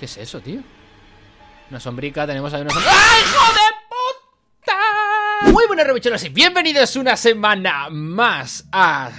¿Qué es eso, tío? Una sombrica, tenemos ahí una sombrica ¡Ay, hijo de puta! Muy buenas revicholas y bienvenidos una semana más a...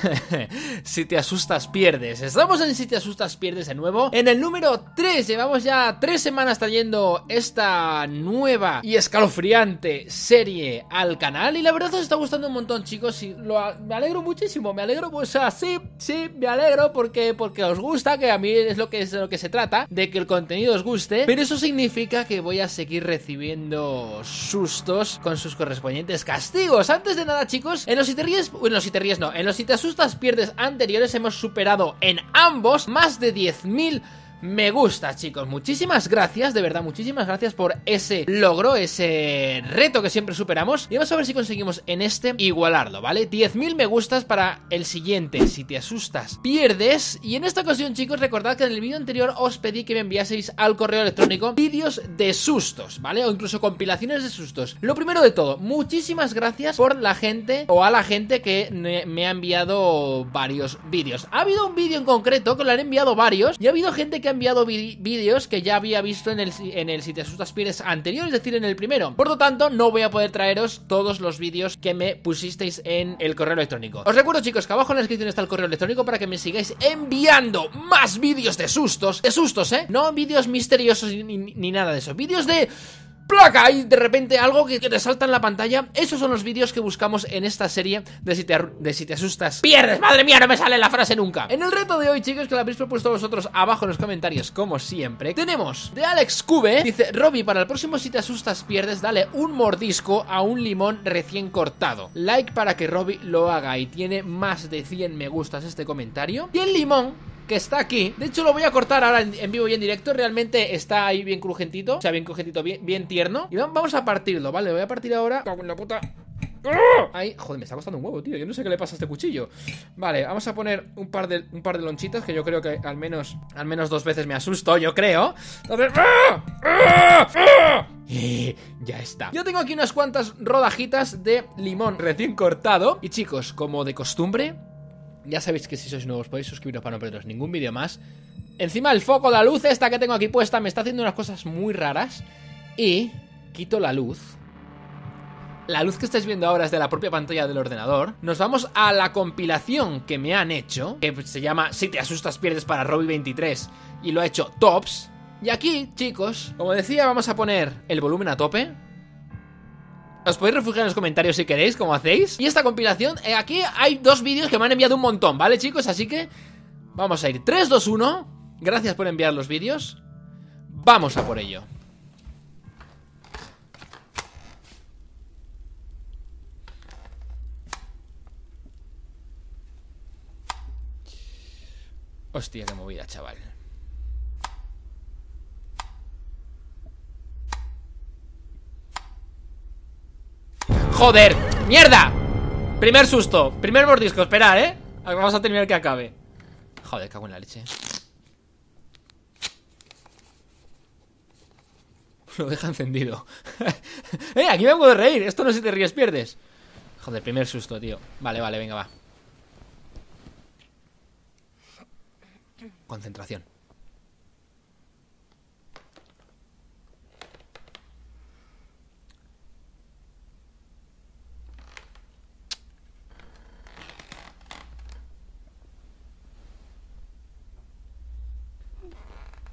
si te asustas pierdes. Estamos en Si te asustas pierdes de nuevo. En el número 3 Llevamos ya 3 semanas trayendo esta nueva y escalofriante serie al canal. Y la verdad os está gustando un montón chicos Y lo, me alegro muchísimo Me alegro, pues así, sí, me alegro porque, porque os gusta Que a mí es lo que, es lo que se trata De que el contenido os guste Pero eso significa que voy a seguir recibiendo sustos Con sus correspondientes castigos. Antes de nada chicos En los si te ríes, bueno, los si te ríes no En los si te asustas pierdes anteriores hemos superado en ambos más de 10.000 me gusta, chicos. Muchísimas gracias, de verdad, muchísimas gracias por ese logro, ese reto que siempre superamos. Y vamos a ver si conseguimos en este igualarlo, ¿vale? 10.000 me gustas para el siguiente. Si te asustas, pierdes. Y en esta ocasión, chicos, recordad que en el vídeo anterior os pedí que me enviaseis al correo electrónico vídeos de sustos, ¿vale? O incluso compilaciones de sustos. Lo primero de todo, muchísimas gracias por la gente o a la gente que me ha enviado varios vídeos. Ha habido un vídeo en concreto que lo han enviado varios y ha habido gente que enviado vídeos que ya había visto en el, en el Si te asustas pierdes anterior, es decir, en el primero. Por lo tanto, no voy a poder traeros todos los vídeos que me pusisteis en el correo electrónico. Os recuerdo, chicos, que abajo en la descripción está el correo electrónico para que me sigáis enviando más vídeos de sustos. De sustos, ¿eh? No vídeos misteriosos ni, ni nada de eso. Vídeos de placa y de repente algo que, te salta en la pantalla. Esos son los vídeos que buscamos en esta serie de si, te, de si te asustas. ¡Pierdes! ¡Madre mía! No me sale la frase nunca. En el reto de hoy, chicos, que lo habéis propuesto vosotros abajo en los comentarios, como siempre, tenemos de Alex Cube. Dice, Robby, para el próximo si te asustas pierdes, dale un mordisco a un limón recién cortado. Like para que Robby lo haga y tiene más de 100 me gustas este comentario. Y el limón que está aquí. De hecho, lo voy a cortar ahora en, vivo y en directo. Realmente está ahí bien crujentito. O sea, bien crujentito, bien, bien tierno. Y vamos a partirlo, ¿vale? Lo voy a partir ahora. Con la puta. Ahí, joder, me está costando un huevo, tío. Yo no sé qué le pasa a este cuchillo. Vale, vamos a poner un par de, un par de lonchitas que yo creo que al menos, al menos dos veces me asusto, yo creo. Entonces, y ya está. Yo tengo aquí unas cuantas rodajitas de limón recién cortado. Y chicos, como de costumbre, ya sabéis que si sois nuevos podéis suscribiros para no perderos ningún vídeo más. Encima el foco, la luz esta que tengo aquí puesta me está haciendo unas cosas muy raras. Y quito la luz. La luz que estáis viendo ahora es de la propia pantalla del ordenador. Nos vamos a la compilación que me han hecho, que se llama Si te asustas pierdes para Robbie 23 y lo ha hecho Tops. Y aquí, chicos, como decía, vamos a poner el volumen a tope. Os podéis refugiar en los comentarios si queréis, como hacéis. Y esta compilación, eh, aquí hay dos vídeos que me han enviado un montón, ¿vale chicos? Así que vamos a ir. 3, 2, 1 Gracias por enviar los vídeos. Vamos a por ello. Hostia, qué movida, chaval ¡Joder! ¡Mierda! Primer susto, primer mordisco, esperar, ¿eh? Vamos a terminar que acabe Joder, cago en la leche Lo deja encendido ¡Eh! Aquí me puedo reír Esto no se te ríes, pierdes Joder, primer susto, tío Vale, vale, venga, va Concentración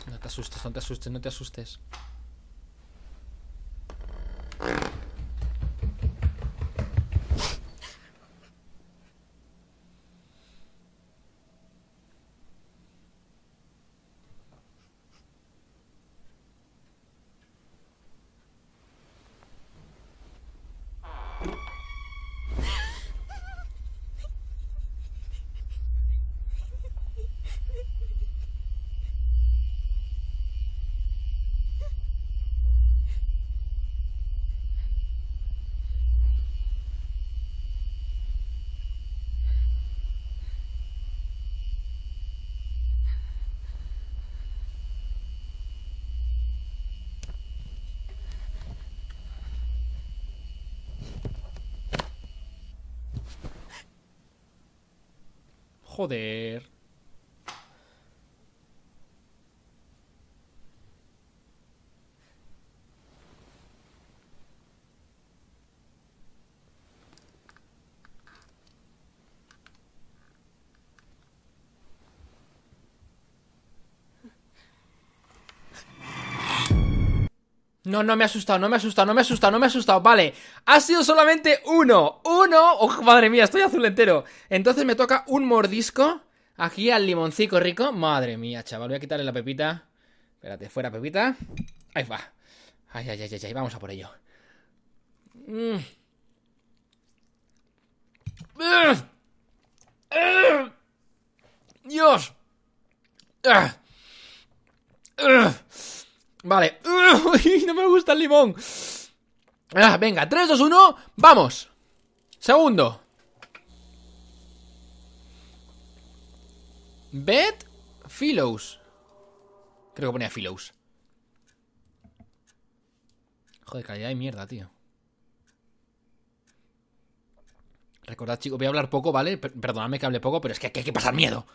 No te asustes, no te asustes, no te asustes. Joder. No, no me ha asustado, no me ha asustado, no me ha asustado, no me ha asustado. Vale, ha sido solamente uno. Uno. Oh, madre mía, estoy azul entero. Entonces me toca un mordisco aquí al limoncico rico. Madre mía, chaval. Voy a quitarle la pepita. Espérate, fuera pepita. Ahí va. Ay, ay, ay, ay, vamos a por ello. Mm. Dios. Vale. no me gusta el limón. Ah, venga, 3, 2, 1. ¡Vamos! Segundo. Bed Philos. Creo que ponía Philos. Joder, calidad de mierda, tío. Recordad, chicos, voy a hablar poco, ¿vale? Perdonadme que hable poco, pero es que hay que pasar miedo.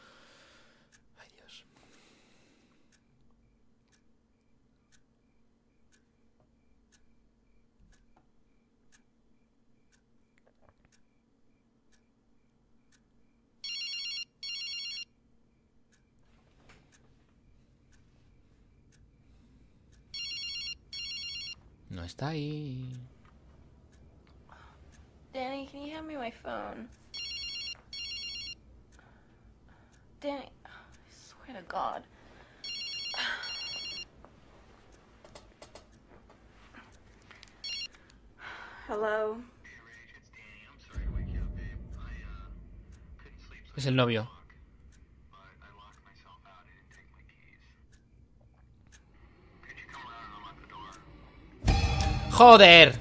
No está ahí. Danny, can you hand me my phone? Danny, I swear to God. Hello. Es el novio. Joder.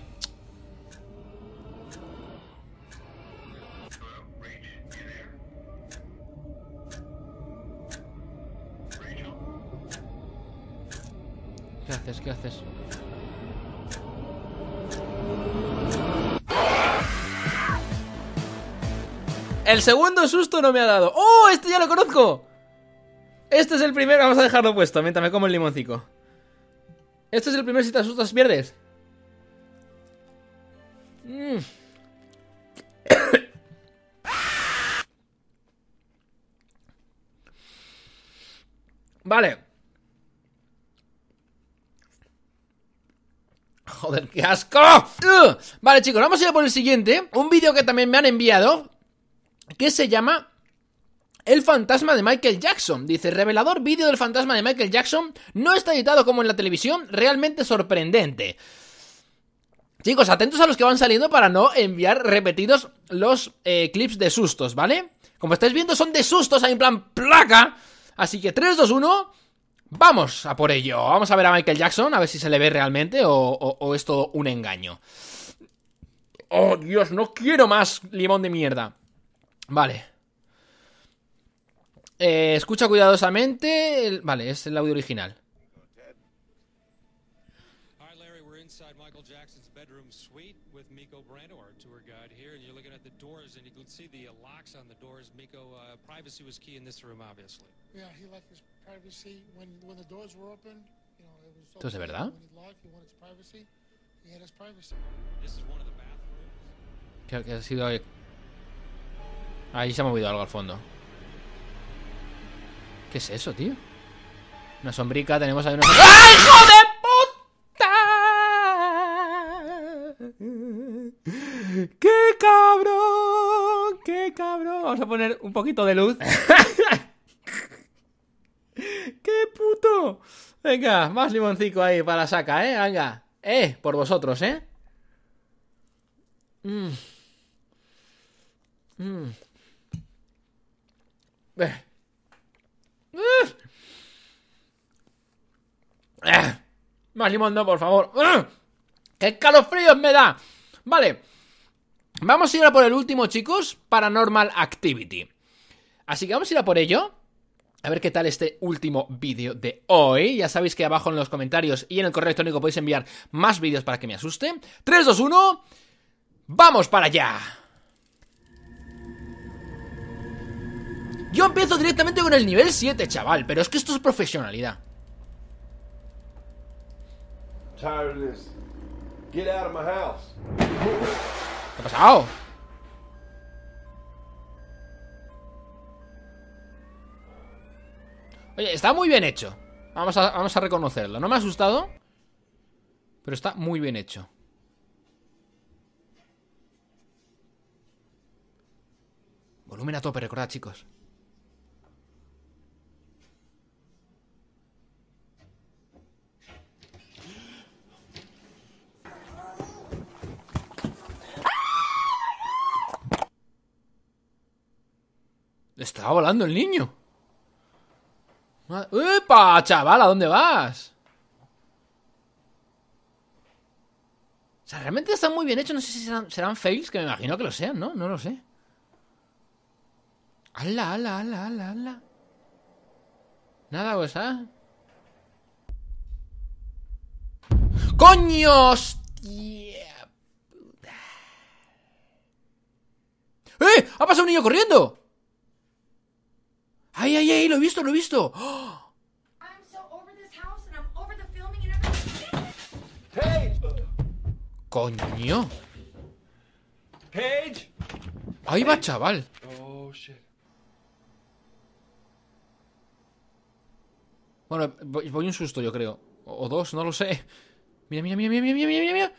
¿Qué haces? ¿Qué haces? El segundo susto no me ha dado. ¡Oh! Este ya lo conozco. Este es el primero. Vamos a dejarlo puesto mientras me como el limoncico. Este es el primer si te asustas pierdes. Mm. vale. Joder, qué asco. Vale, chicos, vamos a ir por el siguiente. Un vídeo que también me han enviado. Que se llama el fantasma de Michael Jackson. Dice, revelador vídeo del fantasma de Michael Jackson. No está editado como en la televisión. Realmente sorprendente. Chicos, atentos a los que van saliendo para no enviar repetidos los eh, clips de sustos, ¿vale? Como estáis viendo, son de sustos, hay en plan placa. Así que 3, 2, 1. Vamos a por ello. Vamos a ver a Michael Jackson, a ver si se le ve realmente o, o es todo un engaño. Oh, Dios, no quiero más limón de mierda. Vale. Eh, escucha cuidadosamente. Vale, es el audio original. Miko Brando, our tour guide here, and you're looking at the doors, and you can see the locks on the doors. Miko, uh, privacy was key in this room, obviously. Yeah, he liked his privacy when when the doors were open. You know, it was. ¿Esto es de verdad? When he locked, he wanted his privacy. He had his privacy. This is one of the bathrooms. Que ha sido ahí. Ahí se ha movido algo al fondo. ¿Qué es eso, tío? Una sombrica, tenemos ahí una... ¡Ay, hijo Vamos a poner un poquito de luz. ¡Qué puto! Venga, más limoncico ahí para la saca, ¿eh? Venga. Eh, por vosotros, ¿eh? Mmm. Mmm. Eh. Más limón no, por favor. ¡Qué escalofríos me da! Vale. Vamos a ir a por el último, chicos. Paranormal Activity. Así que vamos a ir a por ello. A ver qué tal este último vídeo de hoy. Ya sabéis que abajo en los comentarios y en el correo electrónico podéis enviar más vídeos para que me asuste. 3, 2, 1. ¡Vamos para allá! Yo empiezo directamente con el nivel 7, chaval, pero es que esto es profesionalidad. ¿Qué ha pasado? Oye, está muy bien hecho. Vamos a, vamos a reconocerlo. ¿No me ha asustado? Pero está muy bien hecho. Volumen a tope, recordad, chicos. Estaba volando el niño. ¡Epa, chaval! ¿A dónde vas? O sea, realmente están muy bien hechos. No sé si serán, serán fails, que me imagino que lo sean, ¿no? No lo sé. ¡Hala, hala, hala, hala, hala! Nada, pues, ¿ah? ¡Coño! ¡Hostia! ¡Eh! ¡Ha pasado un niño corriendo! ¡Ay, ay, ay! ¡Lo he visto, lo he visto! ¡Oh! ¡Coño! Paige! ¡Ahí va, chaval! Oh, shit. Bueno, voy, voy un susto, yo creo. O, o dos, no lo sé. Mira, mira, mira, mira, mira, mira, mira, mira.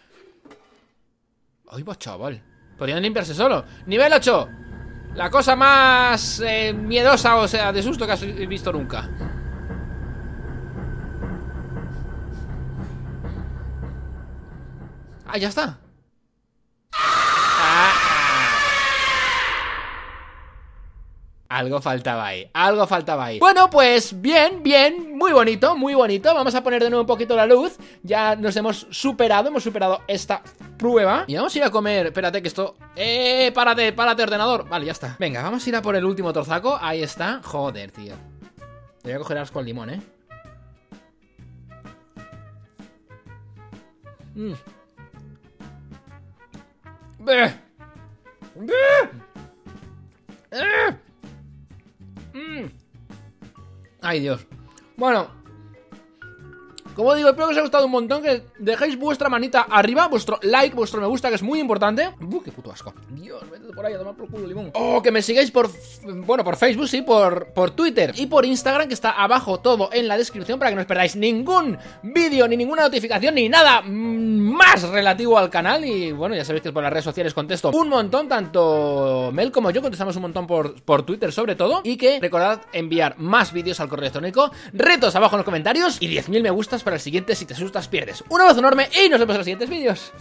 Ahí va, chaval. Podrían limpiarse solo. Nivel 8. La cosa más eh, miedosa, o sea, de susto que has visto nunca. Ah, ya está. Ah. Algo faltaba ahí, algo faltaba ahí. Bueno, pues bien, bien, muy bonito, muy bonito. Vamos a poner de nuevo un poquito la luz. Ya nos hemos superado, hemos superado esta prueba. Y vamos a ir a comer, espérate que esto... ¡Eh! Párate, párate ordenador. Vale, ya está. Venga, vamos a ir a por el último trozaco Ahí está, joder, tío. Le voy a coger asco al limón, eh. Mm. Ay, Dios. Bueno. Como digo, espero que os haya gustado un montón Que dejéis vuestra manita arriba Vuestro like, vuestro me gusta, que es muy importante. Uh, qué puto asco. Dios, vete por ahí a tomar por culo limón. Oh, que me sigáis por... Bueno, por Facebook, sí Por, por Twitter y por Instagram Que está abajo todo en la descripción Para que no os perdáis ningún vídeo Ni ninguna notificación, ni nada más relativo al canal. Y bueno, ya sabéis que por las redes sociales contesto un montón Tanto Mel como yo contestamos un montón por, por Twitter sobre todo. Y que recordad enviar más vídeos al correo electrónico Retos abajo en los comentarios Y 10.000 me gustas para el siguiente Si te asustas pierdes. Un abrazo enorme y nos vemos en los siguientes vídeos